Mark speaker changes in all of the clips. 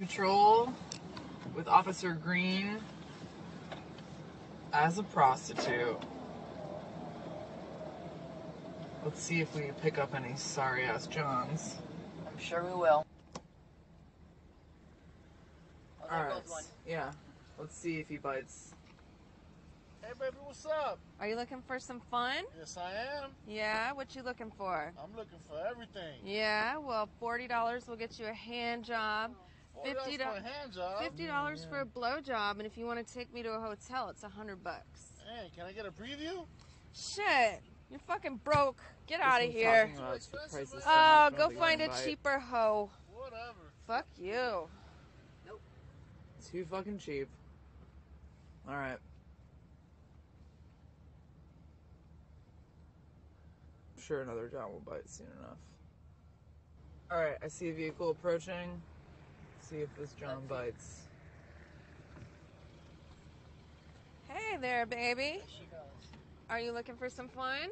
Speaker 1: Patrol with Officer Green as a prostitute. Let's see if we pick up any sorry ass Johns.
Speaker 2: I'm sure we will. Oh,
Speaker 1: Alright.
Speaker 2: one.
Speaker 1: Yeah. Let's see if he bites.
Speaker 3: Hey, baby, what's up?
Speaker 4: Are you looking for some fun?
Speaker 3: Yes, I am.
Speaker 4: Yeah, what you looking for?
Speaker 3: I'm looking for everything.
Speaker 4: Yeah, well, forty dollars will get you a hand job.
Speaker 3: $40
Speaker 4: Fifty
Speaker 3: for a
Speaker 4: dollars.
Speaker 3: job.
Speaker 4: Fifty dollars for a blow job, and if you want to take me to a hotel, it's a hundred bucks.
Speaker 3: Hey, can I get a preview?
Speaker 4: Shit, you're fucking broke. Get out of here.
Speaker 1: talking about the prices so much,
Speaker 4: Oh, go
Speaker 1: don't think I
Speaker 4: find a
Speaker 1: can bite.
Speaker 4: cheaper hoe.
Speaker 3: Whatever.
Speaker 4: Fuck you.
Speaker 1: Too fucking cheap. Alright. I'm sure another John will bite soon enough. Alright, I see a vehicle approaching. See if this John bites.
Speaker 4: Hey there, baby.
Speaker 3: There she goes.
Speaker 4: Are you looking for some fun?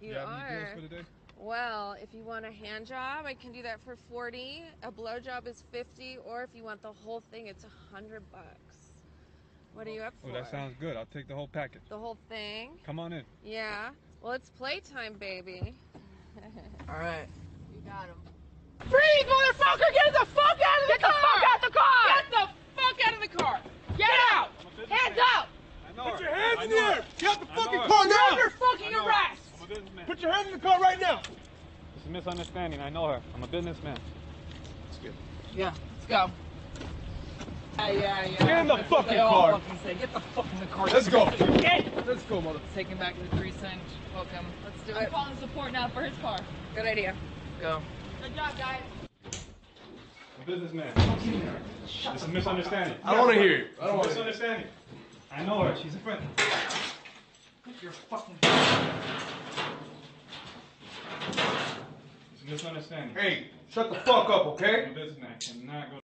Speaker 4: You
Speaker 5: you have
Speaker 4: are.
Speaker 5: for today?
Speaker 4: Well, if you want a hand job, I can do that for 40. A blow job is 50, or if you want the whole thing, it's 100 bucks. What are you up for?
Speaker 5: Oh, that sounds good. I'll take the whole package.
Speaker 4: The whole thing?
Speaker 5: Come on in.
Speaker 4: Yeah. Well, it's playtime, baby.
Speaker 1: Alright.
Speaker 4: You got him.
Speaker 2: Freeze, motherfucker! Get the fuck out of the car! Get the fuck out the car!
Speaker 4: Get the fuck out of the car!
Speaker 2: Get out! Hands up!
Speaker 5: I know
Speaker 6: Put your hands in the air! Get out the
Speaker 5: I
Speaker 6: fucking
Speaker 5: know it.
Speaker 6: car
Speaker 2: You're
Speaker 6: now!
Speaker 2: under fucking arrest!
Speaker 5: I'm a businessman.
Speaker 6: Put your hands in the car right now!
Speaker 5: It's a misunderstanding. I know her. I'm a businessman.
Speaker 1: Let's get Yeah, let's go.
Speaker 2: Yeah, yeah, yeah.
Speaker 6: Get in the
Speaker 2: That's
Speaker 6: fucking car.
Speaker 2: fucking say. Get the fuck in the car.
Speaker 6: Let's go.
Speaker 2: Get.
Speaker 6: Let's go, mother.
Speaker 1: Take him back to the precinct. Hook him.
Speaker 4: Let's do
Speaker 2: I'm
Speaker 4: it.
Speaker 2: calling support now for his car.
Speaker 4: Good idea.
Speaker 1: Go.
Speaker 2: Good job, guys.
Speaker 5: I'm a businessman. It's a misunderstanding.
Speaker 6: I don't want to hear it. I don't want to hear it.
Speaker 5: misunderstanding. I know her. She's a friend.
Speaker 2: Your fucking.
Speaker 5: It's a misunderstanding.
Speaker 6: Hey, shut the fuck up, okay?
Speaker 5: I cannot go